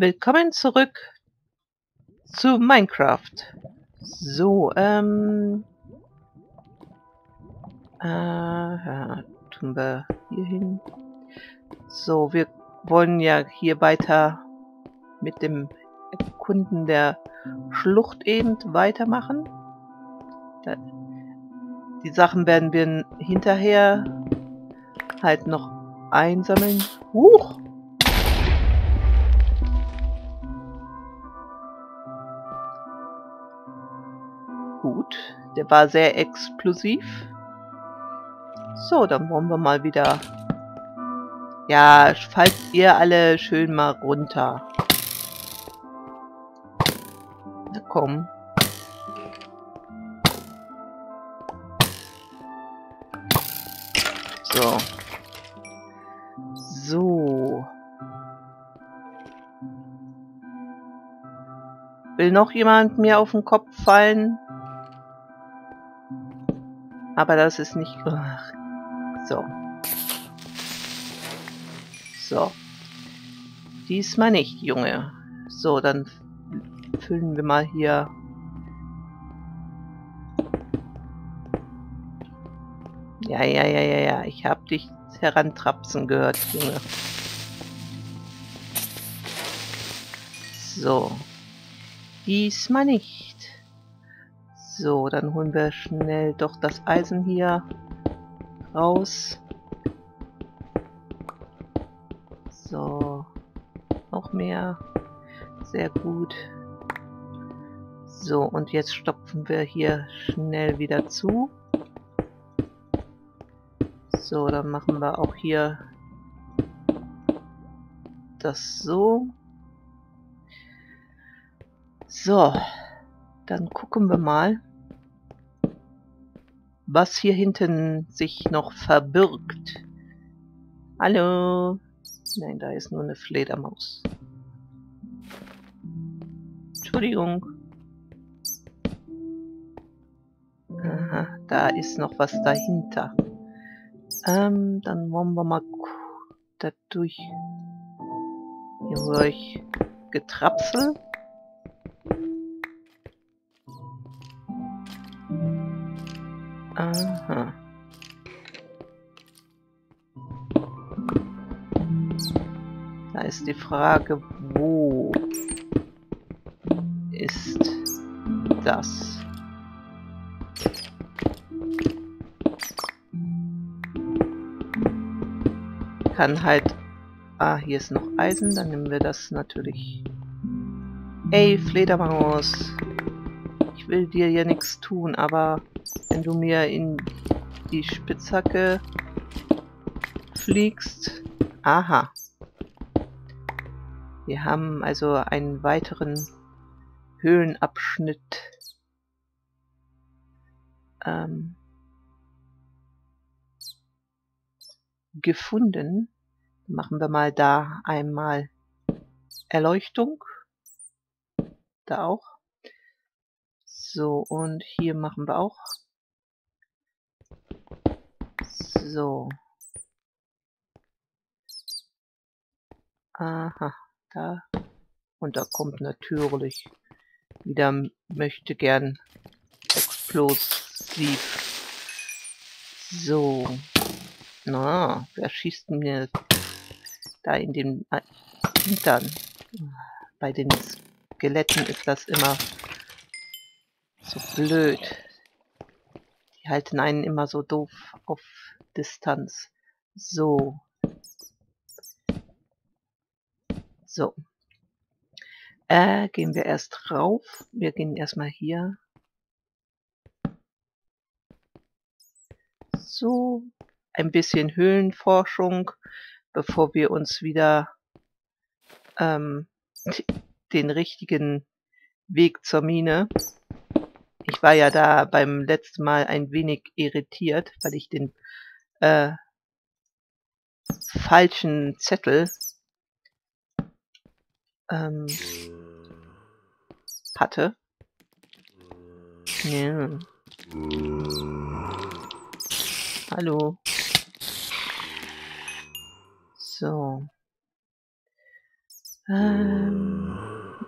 Willkommen zurück zu Minecraft. So, ähm... Äh, ja, tun wir hier hin. So, wir wollen ja hier weiter mit dem Erkunden der Schlucht eben weitermachen. Da, die Sachen werden wir hinterher halt noch einsammeln. Huch! Gut, der war sehr explosiv. So, dann wollen wir mal wieder... Ja, fallt ihr alle schön mal runter. Na komm. So. So. Will noch jemand mir auf den Kopf fallen? Aber das ist nicht... Ach, so. So. Diesmal nicht, Junge. So, dann füllen wir mal hier... Ja, ja, ja, ja, ja. Ich hab dich herantrapsen gehört, Junge. So. Diesmal nicht. So, dann holen wir schnell doch das Eisen hier raus. So, noch mehr. Sehr gut. So, und jetzt stopfen wir hier schnell wieder zu. So, dann machen wir auch hier das so. So, dann gucken wir mal was hier hinten sich noch verbirgt. Hallo? Nein, da ist nur eine Fledermaus. Entschuldigung. Aha, da ist noch was dahinter. Ähm, dann wollen wir mal da durch. Hier höre ich Getrapsel. Aha. Da ist die Frage, wo ist das? Kann halt... Ah, hier ist noch Eisen, dann nehmen wir das natürlich. Ey, Fledermaus! Ich will dir ja nichts tun, aber wenn du mir in die Spitzhacke fliegst. Aha. Wir haben also einen weiteren Höhlenabschnitt ähm, gefunden. Machen wir mal da einmal Erleuchtung. Da auch. So, und hier machen wir auch so. Aha, da. Und da kommt natürlich wieder möchte gern explosiv. So. Na, wer schießt mir da in den Hintern? Bei den Skeletten ist das immer so blöd. Die halten einen immer so doof auf Distanz. So. So. Äh, gehen wir erst rauf. Wir gehen erstmal hier. So. Ein bisschen Höhlenforschung, bevor wir uns wieder ähm, den richtigen Weg zur Mine ich war ja da beim letzten Mal ein wenig irritiert, weil ich den äh, falschen Zettel ähm, hatte. Ja. Hallo. So. Ähm,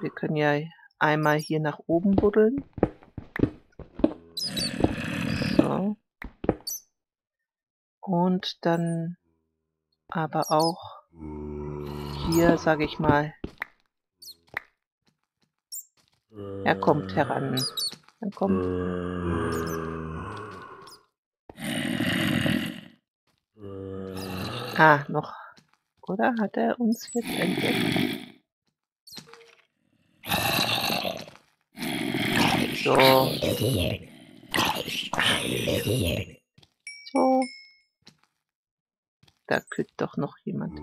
wir können ja einmal hier nach oben buddeln. So. Und dann aber auch hier, sage ich mal, er kommt heran. Dann kommt. Ah, noch. Oder hat er uns jetzt entdeckt? So. So. Da kütt doch noch jemand.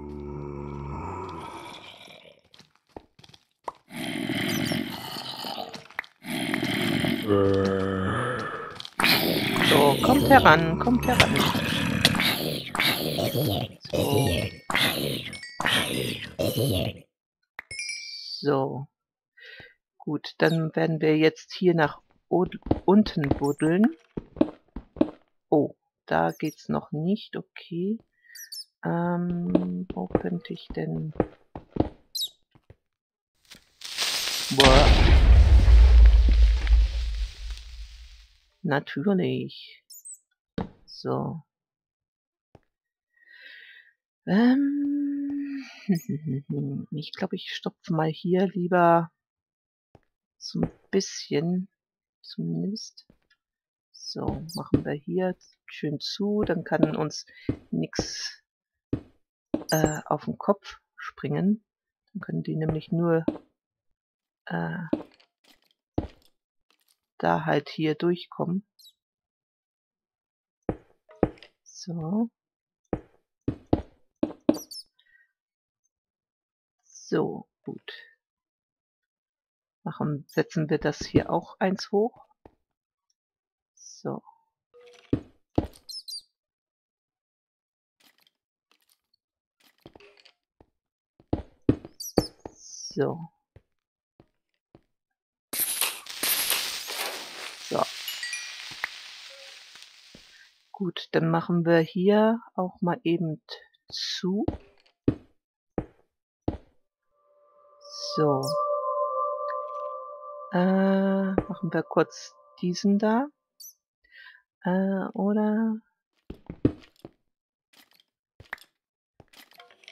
So, kommt heran, kommt heran. So. so. Gut, dann werden wir jetzt hier nach unten buddeln. Oh, da geht's noch nicht. Okay. Ähm, wo könnte ich denn... Boah. Natürlich. So. Ähm, ich glaube, ich stopfe mal hier lieber so ein bisschen zumindest. So, machen wir hier schön zu, dann kann uns nichts äh, auf den Kopf springen. Dann können die nämlich nur äh, da halt hier durchkommen. So. So, gut machen, setzen wir das hier auch eins hoch. So. So. So. Gut, dann machen wir hier auch mal eben zu. So. Äh, machen wir kurz diesen da. Äh, oder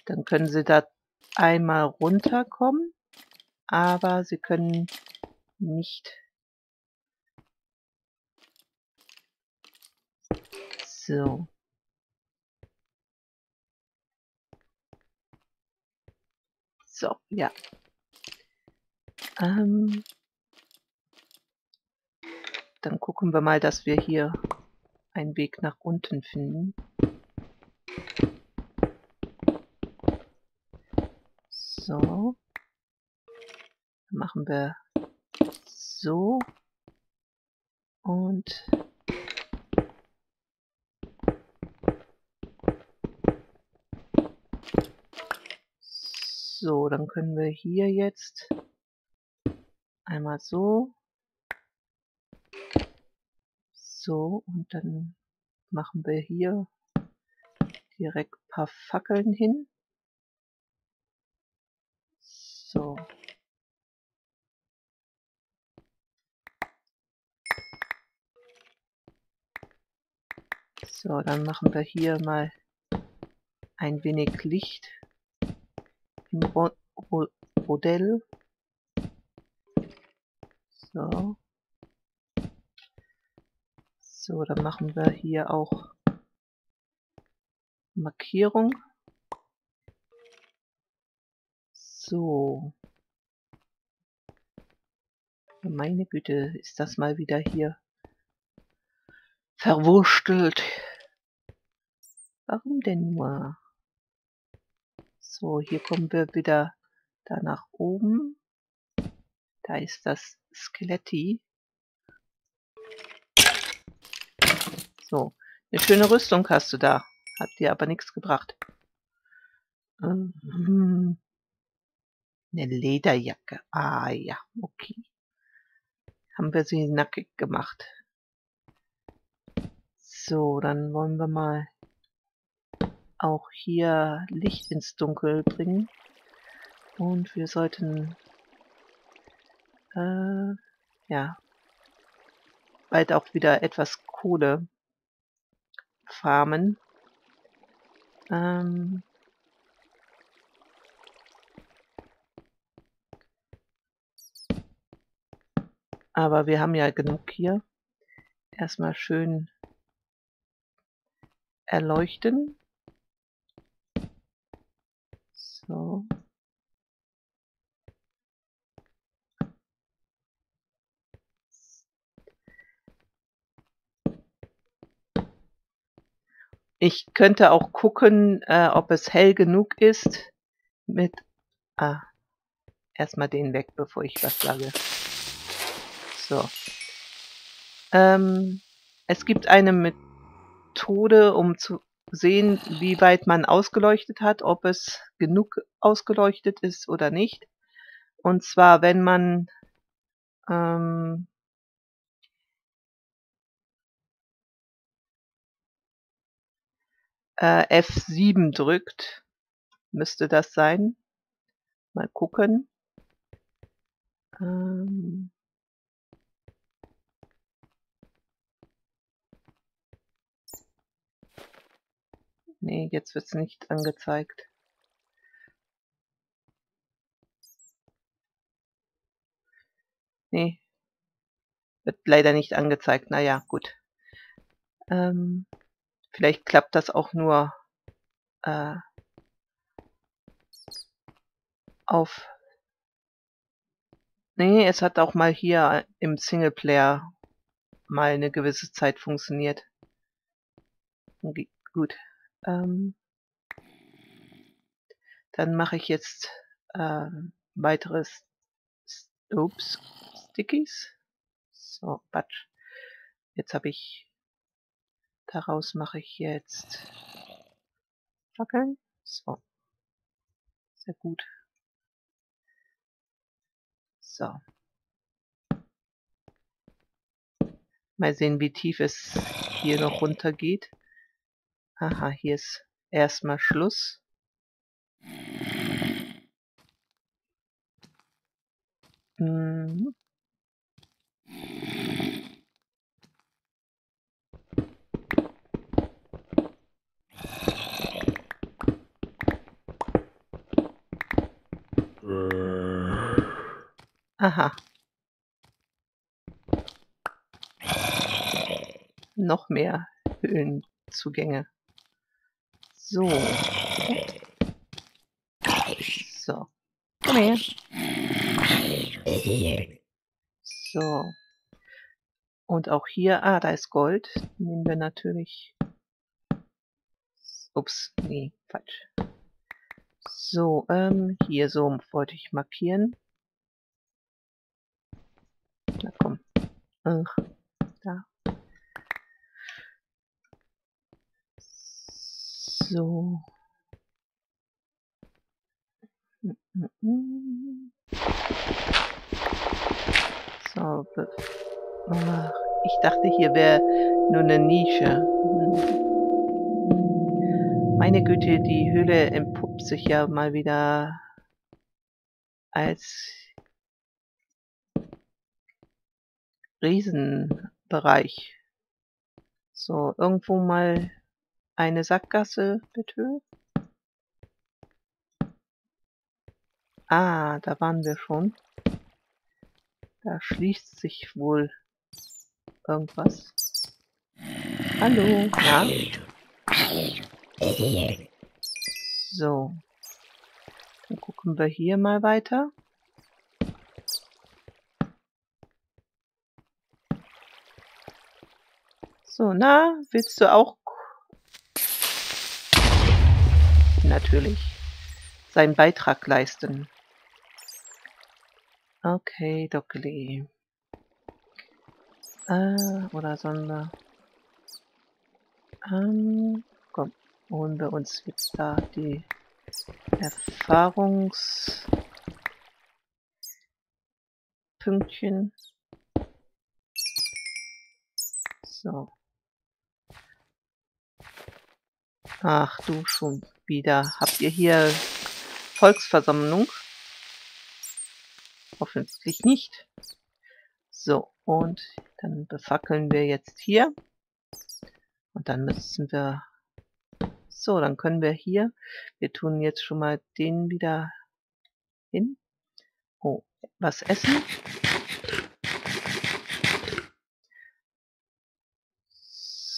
dann können sie da einmal runterkommen, aber sie können nicht so. So, ja. Ähm, dann gucken wir mal, dass wir hier einen Weg nach unten finden. So. Machen wir so. Und so, dann können wir hier jetzt einmal so So, und dann machen wir hier direkt paar Fackeln hin. So. So, dann machen wir hier mal ein wenig Licht im Modell. So. So, dann machen wir hier auch Markierung. So. Meine Güte, ist das mal wieder hier verwurstelt. Warum denn nur? So, hier kommen wir wieder da nach oben. Da ist das Skeletti. So, eine schöne Rüstung hast du da. Hat dir aber nichts gebracht. Mhm. Eine Lederjacke. Ah ja, okay. Haben wir sie nackig gemacht. So, dann wollen wir mal auch hier Licht ins Dunkel bringen. Und wir sollten äh, ja bald auch wieder etwas Kohle farmen. Ähm, aber wir haben ja genug hier. Erstmal schön erleuchten. So. Ich könnte auch gucken, äh, ob es hell genug ist mit... Ah, erstmal den weg, bevor ich was sage. So. Ähm, es gibt eine Methode, um zu sehen, wie weit man ausgeleuchtet hat, ob es genug ausgeleuchtet ist oder nicht. Und zwar, wenn man ähm, äh, F7 drückt, müsste das sein. Mal gucken. Ähm nee, jetzt wird es nicht angezeigt. Nee, wird leider nicht angezeigt. Naja, gut. Ähm Vielleicht klappt das auch nur äh, auf... Nee, es hat auch mal hier im Singleplayer mal eine gewisse Zeit funktioniert. Gut. Ähm, dann mache ich jetzt äh, weiteres Ups, Stickies. So, Batsch. Jetzt habe ich Daraus mache ich jetzt Fackeln. So. Sehr gut. So. Mal sehen, wie tief es hier noch runter geht. Aha, hier ist erstmal Schluss. Mhm. Aha. Noch mehr Höhlenzugänge. So. So. Komm her. So. Und auch hier, ah, da ist Gold. Nehmen wir natürlich. Ups, nee, falsch. So, ähm, hier so wollte ich markieren. Na komm. Ach, da. So. So. Ach, ich dachte, hier wäre nur eine Nische. Meine Güte, die Höhle entpuppt sich ja mal wieder als Riesenbereich. So, irgendwo mal eine Sackgasse, bitte. Ah, da waren wir schon. Da schließt sich wohl irgendwas. Hallo, ja? So. Dann gucken wir hier mal weiter. So, na, willst du auch natürlich seinen Beitrag leisten? Okay, Dockeli. Äh, oder wir... Ähm, komm, holen wir uns jetzt da die Erfahrungspünktchen. So. Ach du schon wieder. Habt ihr hier Volksversammlung? Hoffentlich nicht. So, und dann befackeln wir jetzt hier. Und dann müssen wir... So, dann können wir hier... Wir tun jetzt schon mal den wieder hin. Oh, was essen.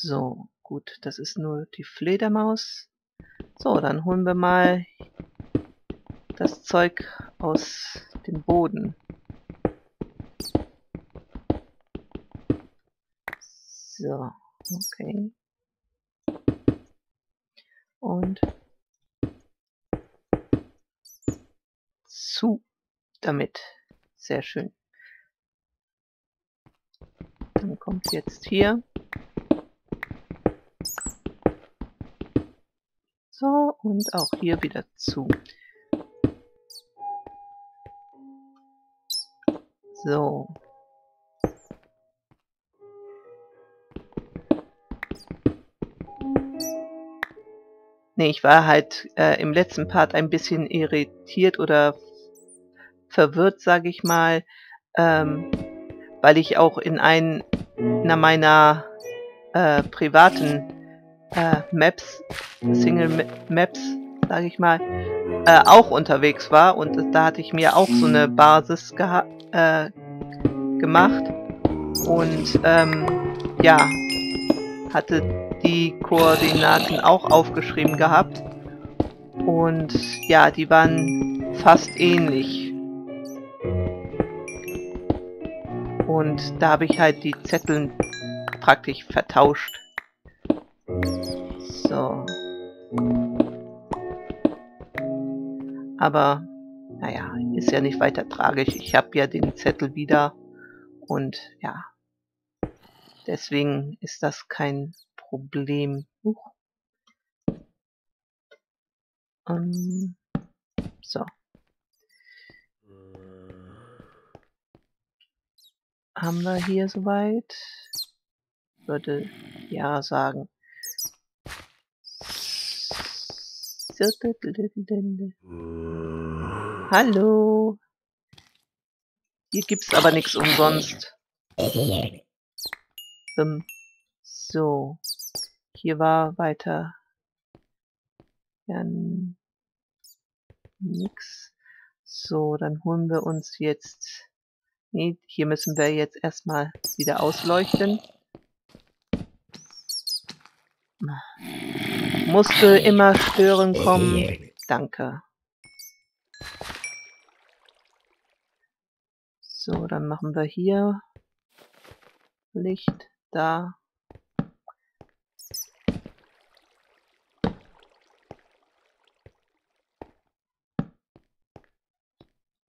So, gut, das ist nur die Fledermaus. So, dann holen wir mal das Zeug aus dem Boden. So, okay. Und zu damit. Sehr schön. Dann kommt jetzt hier So, und auch hier wieder zu. So. Nee, ich war halt äh, im letzten Part ein bisschen irritiert oder verwirrt, sage ich mal, ähm, weil ich auch in einer meiner äh, privaten äh, Maps, Single Maps, sage ich mal, äh, auch unterwegs war und da hatte ich mir auch so eine Basis äh, gemacht und ähm, ja, hatte die Koordinaten auch aufgeschrieben gehabt und ja, die waren fast ähnlich. Und da habe ich halt die Zettel praktisch vertauscht. Aber, naja, ist ja nicht weiter tragisch. Ich habe ja den Zettel wieder und ja, deswegen ist das kein Problem. Huch. Um, so. Haben wir hier soweit? Würde ja sagen. Hallo. Hier gibt's aber nichts umsonst. Ähm, so. Hier war weiter ja, nix. So, dann holen wir uns jetzt... Nee, hier müssen wir jetzt erstmal wieder ausleuchten. Musste immer stören kommen. Danke. So, dann machen wir hier Licht da.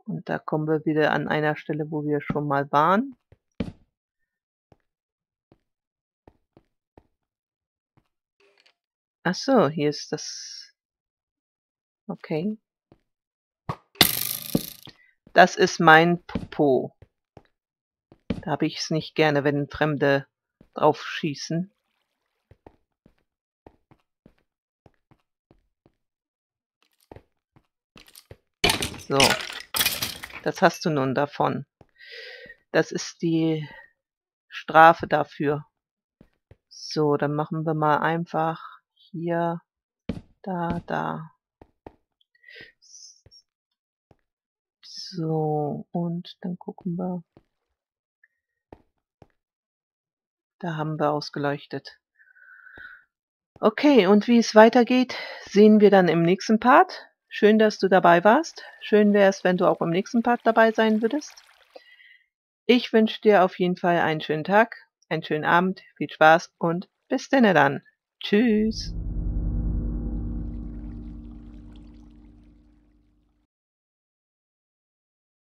Und da kommen wir wieder an einer Stelle, wo wir schon mal waren. Ach so, hier ist das... Okay. Das ist mein Popo. Da habe ich es nicht gerne, wenn Fremde drauf schießen. So. Das hast du nun davon. Das ist die Strafe dafür. So, dann machen wir mal einfach hier, da, da. So, und dann gucken wir. Da haben wir ausgeleuchtet. Okay, und wie es weitergeht, sehen wir dann im nächsten Part. Schön, dass du dabei warst. Schön wäre es, wenn du auch im nächsten Part dabei sein würdest. Ich wünsche dir auf jeden Fall einen schönen Tag, einen schönen Abend, viel Spaß und bis denn dann. Tschüss.